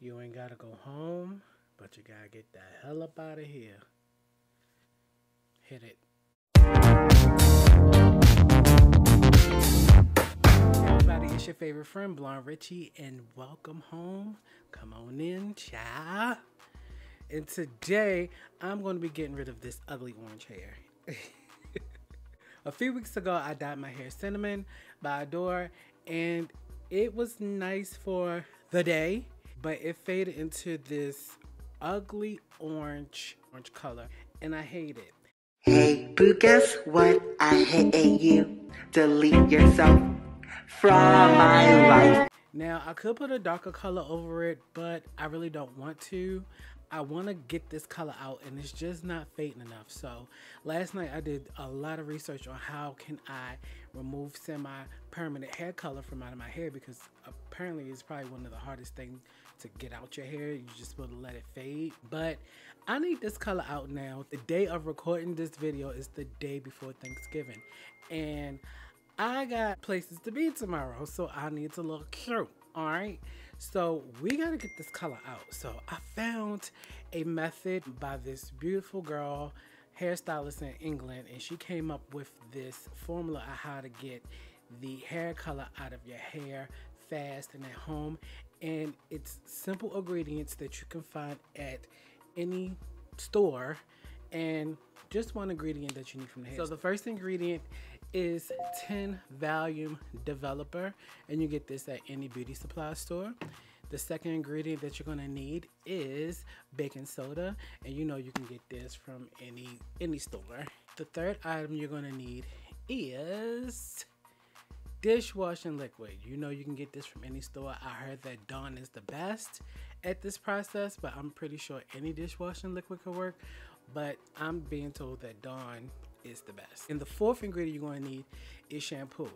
You ain't gotta go home, but you gotta get the hell up out of here. Hit it. Everybody, it's your favorite friend, Blonde Ritchie, and welcome home. Come on in, child. And today, I'm to be getting rid of this ugly orange hair. A few weeks ago, I dyed my hair cinnamon by Adore, and it was nice for the day, but it faded into this ugly orange orange color, and I hate it. Hey, boo, guess what? I hate you. Delete yourself from my life. Now, I could put a darker color over it, but I really don't want to. I want to get this color out and it's just not fading enough. So last night I did a lot of research on how can I remove semi-permanent hair color from out of my hair because apparently it's probably one of the hardest things to get out your hair. You just want to let it fade. But I need this color out now. The day of recording this video is the day before Thanksgiving. And I got places to be tomorrow, so I need to look cute. All right. So we got to get this color out. So I found a method by this beautiful girl, hairstylist in England, and she came up with this formula of how to get the hair color out of your hair fast and at home. And it's simple ingredients that you can find at any store and just one ingredient that you need from the hair. So the first ingredient is 10 volume developer and you get this at any beauty supply store the second ingredient that you're going to need is baking soda and you know you can get this from any any store the third item you're going to need is dishwashing liquid you know you can get this from any store i heard that dawn is the best at this process but i'm pretty sure any dishwashing liquid could work but i'm being told that dawn is the best. And the fourth ingredient you're going to need is shampoo.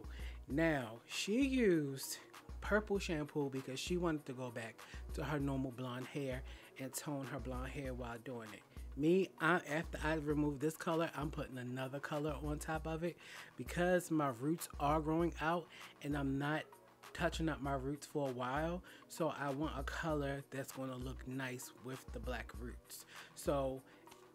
Now, she used purple shampoo because she wanted to go back to her normal blonde hair and tone her blonde hair while doing it. Me, I, after I remove this color, I'm putting another color on top of it because my roots are growing out and I'm not touching up my roots for a while. So I want a color that's going to look nice with the black roots. So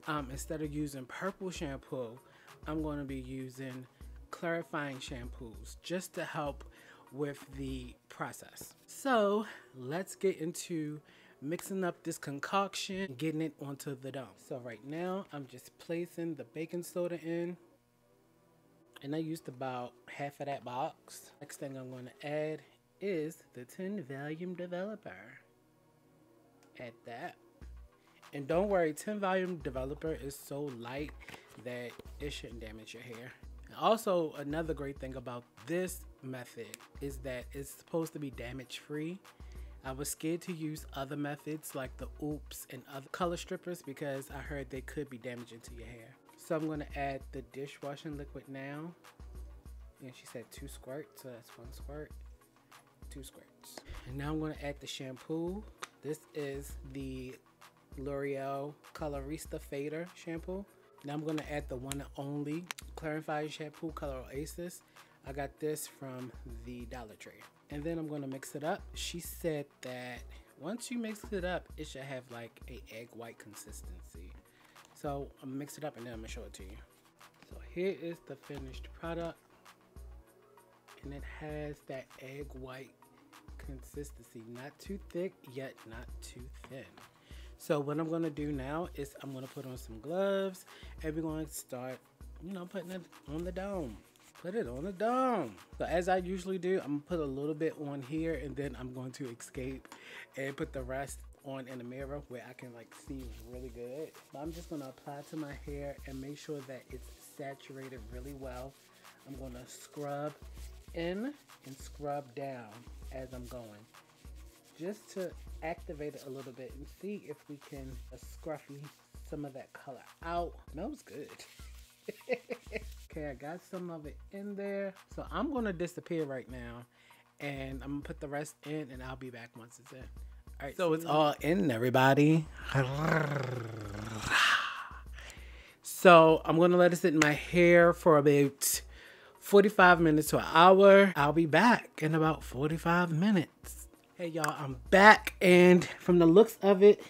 um, instead of using purple shampoo, I'm going to be using clarifying shampoos just to help with the process. So let's get into mixing up this concoction, getting it onto the dough. So right now I'm just placing the baking soda in and I used about half of that box. Next thing I'm going to add is the 10 volume developer. Add that. And don't worry, 10 volume developer is so light that it shouldn't damage your hair. Also, another great thing about this method is that it's supposed to be damage free. I was scared to use other methods like the oops and other color strippers because I heard they could be damaging to your hair. So I'm going to add the dishwashing liquid now. And she said two squirts, so that's one squirt, two squirts. And now I'm going to add the shampoo. This is the L'Oreal Colorista Fader shampoo. Now I'm going to add the one and only clarifying shampoo color Oasis. I got this from the Dollar Tree. And then I'm to mix it up. She said that once you mix it up, it should have like a egg white consistency. So I'm gonna mix it up and then I'm gonna show it to you. So here is the finished product. And it has that egg white consistency. Not too thick, yet not too thin. So what I'm gonna do now is I'm gonna put on some gloves and we're gonna start, you know, putting it on the dome. Put it on the dome. So as I usually do, I'm gonna put a little bit on here and then I'm going to escape and put the rest on in the mirror where I can like see really good. So I'm just gonna apply to my hair and make sure that it's saturated really well. I'm gonna scrub in and scrub down as I'm going just to activate it a little bit and see if we can uh, scruffy some of that color out. Smells good. okay, I got some of it in there. So I'm gonna disappear right now and I'm gonna put the rest in and I'll be back once it's in. All right, so it's all in everybody. So I'm gonna let it sit in my hair for about 45 minutes to an hour. I'll be back in about 45 minutes. Hey y'all, I'm back and from the looks of it,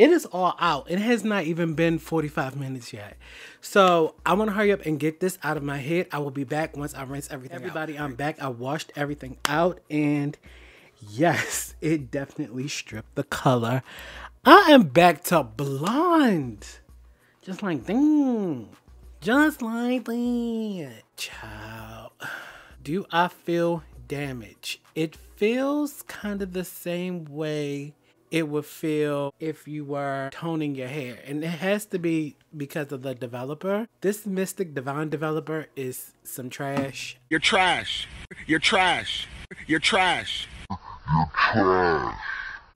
it is all out. It has not even been 45 minutes yet. So I want to hurry up and get this out of my head. I will be back once I rinse everything Everybody, out. I'm back. I washed everything out and yes, it definitely stripped the color. I am back to blonde. Just like that. Just like that. Child. Do I feel damage? It feels kind of the same way it would feel if you were toning your hair. And it has to be because of the developer. This Mystic Divine developer is some trash. You're trash. You're trash. You're trash. You're trash.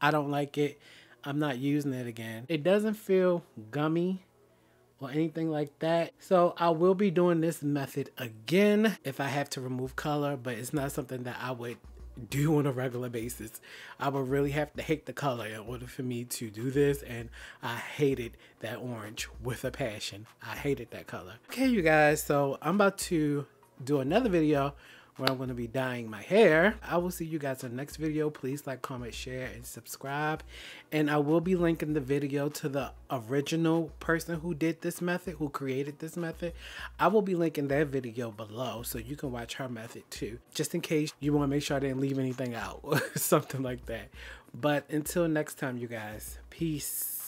I don't like it. I'm not using it again. It doesn't feel gummy or anything like that. So I will be doing this method again if I have to remove color, but it's not something that I would do on a regular basis. I would really have to hate the color in order for me to do this. And I hated that orange with a passion. I hated that color. Okay, you guys, so I'm about to do another video where I'm going to be dyeing my hair. I will see you guys in the next video. Please like, comment, share, and subscribe. And I will be linking the video to the original person who did this method, who created this method. I will be linking that video below so you can watch her method too, just in case you want to make sure I didn't leave anything out or something like that. But until next time, you guys, peace.